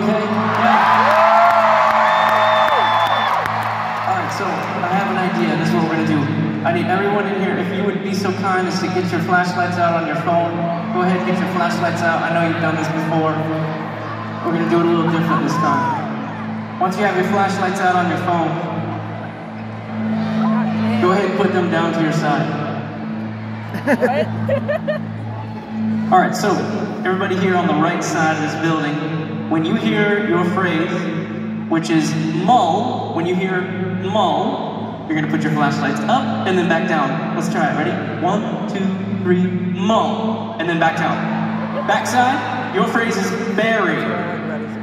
okay? All right, so I have an idea. That's what we're going to do. I need everyone in here, if you would be so kind as to get your flashlights out on your phone, go ahead and get your flashlights out. I know you've done this before. We're going to do it a little different this time. Once you have your flashlights out on your phone, go ahead and put them down to your side. All right, so everybody here on the right side of this building, when you hear your phrase, which is mull, when you hear mull, you're gonna put your flashlights up and then back down. Let's try it, ready? One, two, three, mull, and then back down. Backside, your phrase is bury.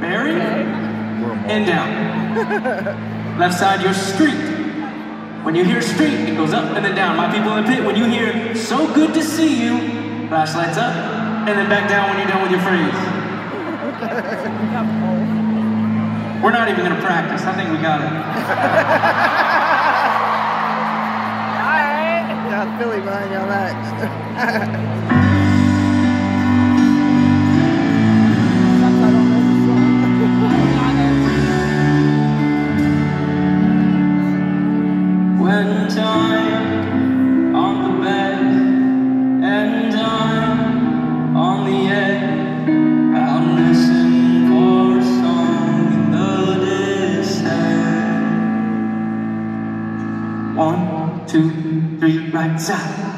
Bury, and down. Left side, your street. When you hear street, it goes up and then down. My people in the pit, when you hear so good to see you, flashlights up, and then back down when you're done with your phrase. We're not even gonna practice. I think we got it. Got Philly behind you on that. When time three,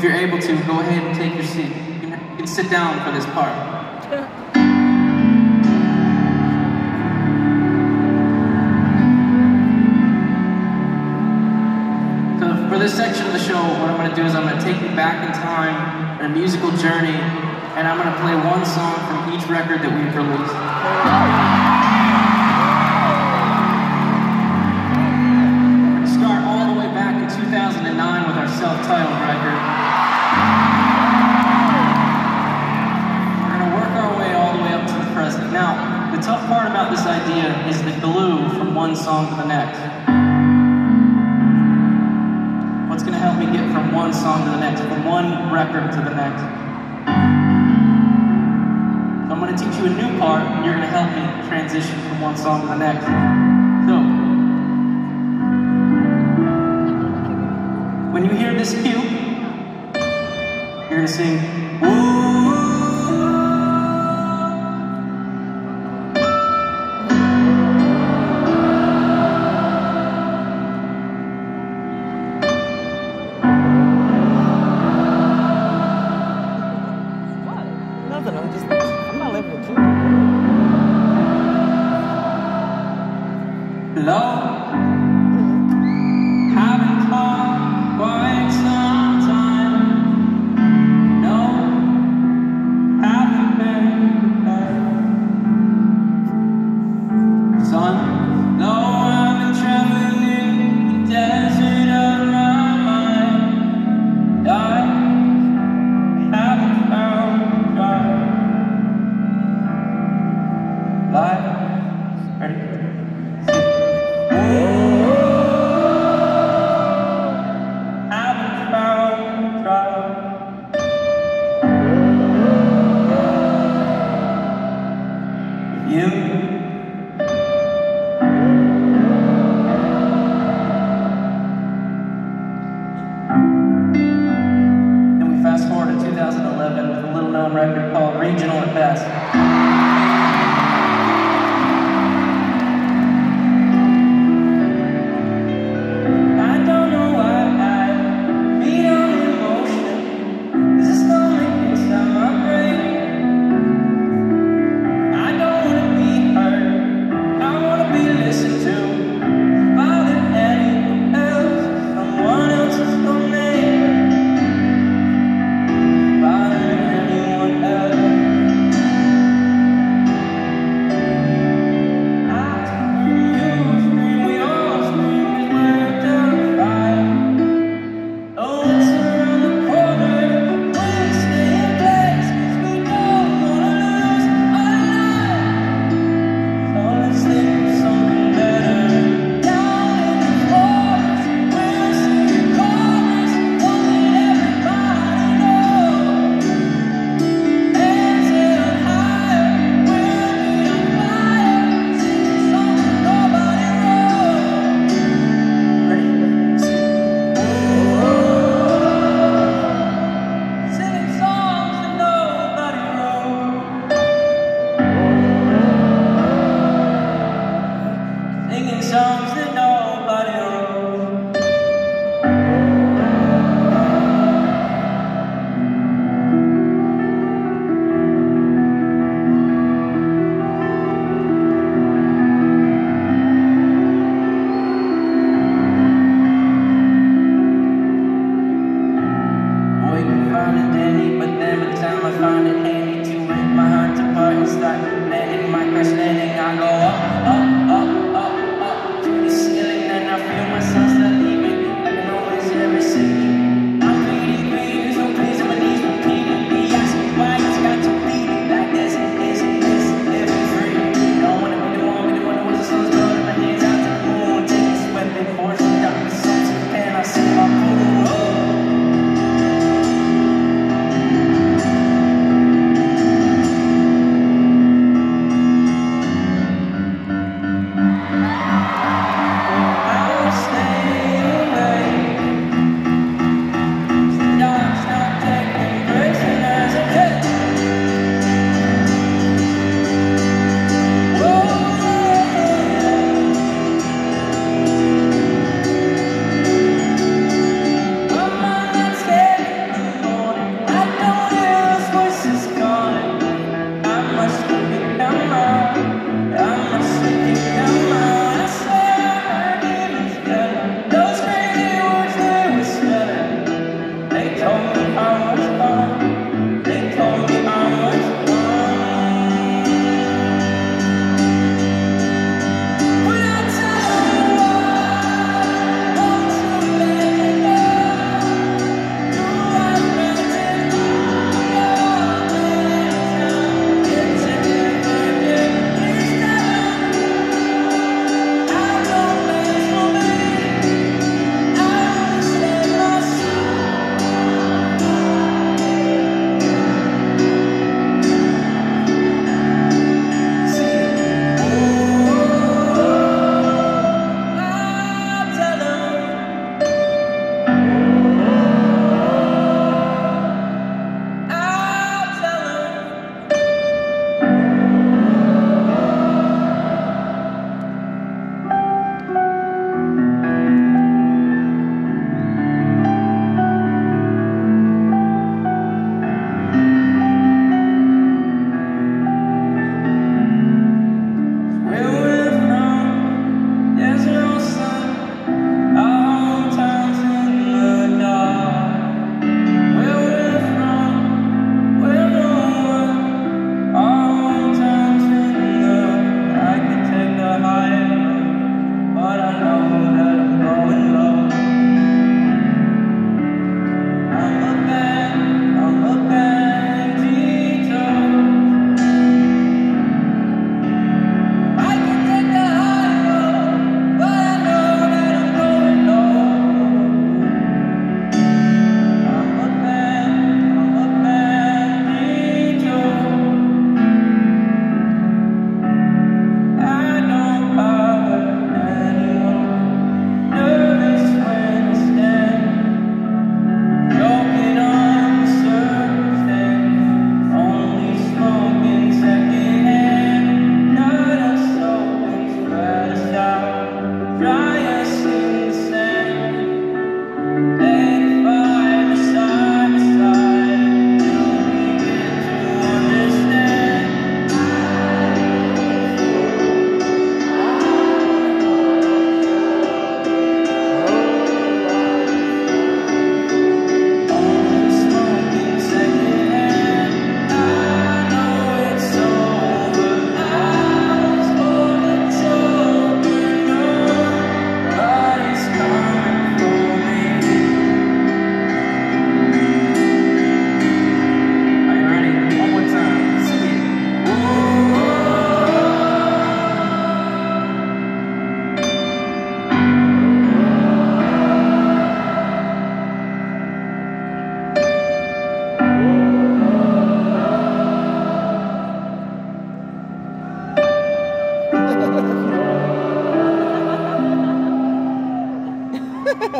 if you're able to, go ahead and take your seat. You can, sit down for this part. So for this section of the show, what I'm going to do is I'm going to take you back in time on a musical journey, and I'm going to play one song from each record that we've released. We're going to start all the way back in 2009 with our self-titled record. Now, the tough part about this idea is the glue from one song to the next. What's going to help me get from one song to the next, from one record to the next? I'm going to teach you a new part, and you're going to help me transition from one song to the next. So, when you hear this cue, going sing, Woo! some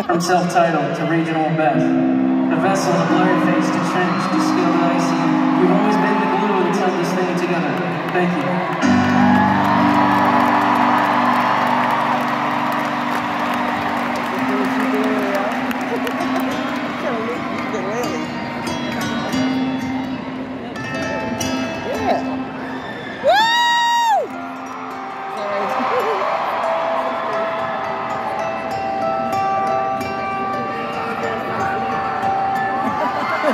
From self-titled to regional best, the vessel, of blurry face to Trench, to Scaled and Icy. you've always been the glue until this thing together. Thank you.